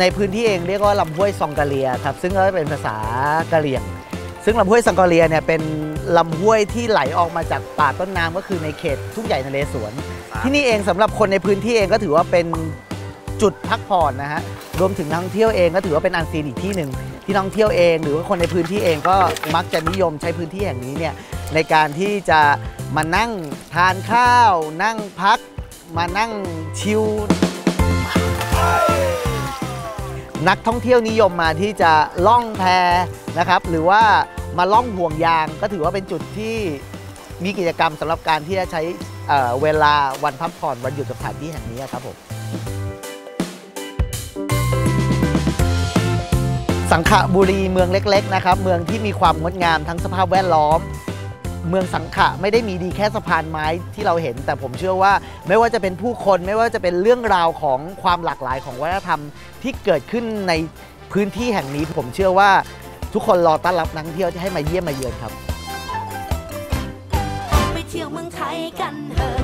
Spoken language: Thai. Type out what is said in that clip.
ในพื้นที่เองเรียกว่าลำห้วยซองกะเลียครับซึ่งก็เป็นภาษากะเหรี่ยง ซึ่งลำห้วยซองกะเลียเนี่ยเป็นลำห้วยที่ไหลออกมาจากป่าต้นน้ำก็คือในเขตทุ่งใหญ่นเรศวรที่นี่เองสำหรับคนในพื้นที่เองก็ถือว่าเป็นจุดพักผ่อนนะฮะรวมถึงนักท่องเที่ยวเองก็ถือว่าเป็นอันซีนอีกที่หนึ่งที่นักท่องเที่ยวเอง หรือว่าคนในพื้นที่เองก็มักจะนิยมใช้พื้นที่แห่งนี้เนี่ยในการที่จะมานั่งทานข้าว นั่งพัก มานั่งชิล นักท่องเที่ยวนิยมมาที่จะล่องแพนะครับ หรือว่ามาล่องห่วงยางก็ถือว่าเป็นจุดที่มีกิจกรรมสำหรับการที่จะใช้เเวลาวันพักผ่อนวันหยุดกับสถานที่แห่งนี้ครับผมสังขบุรีเมืองเล็ก ๆ นะครับ เมืองที่มีความงดงามทั้งสภาพแวดล้อม เมืองสังขะไม่ได้มีดีแค่สะพานไม้ที่เราเห็น แต่ผมเชื่อว่าไม่ว่าจะเป็นผู้คนไม่ว่าจะเป็นเรื่องราวของความหลากหลายของวัฒนธรรมที่เกิดขึ้นในพื้นที่แห่งนี้ ผมเชื่อว่าทุกคนรอต้อนรับนักท่องเที่ยวที่ให้มาเยี่ยมมาเยือนครับ ไปเที่ยวเมืองไทยกันเถอะ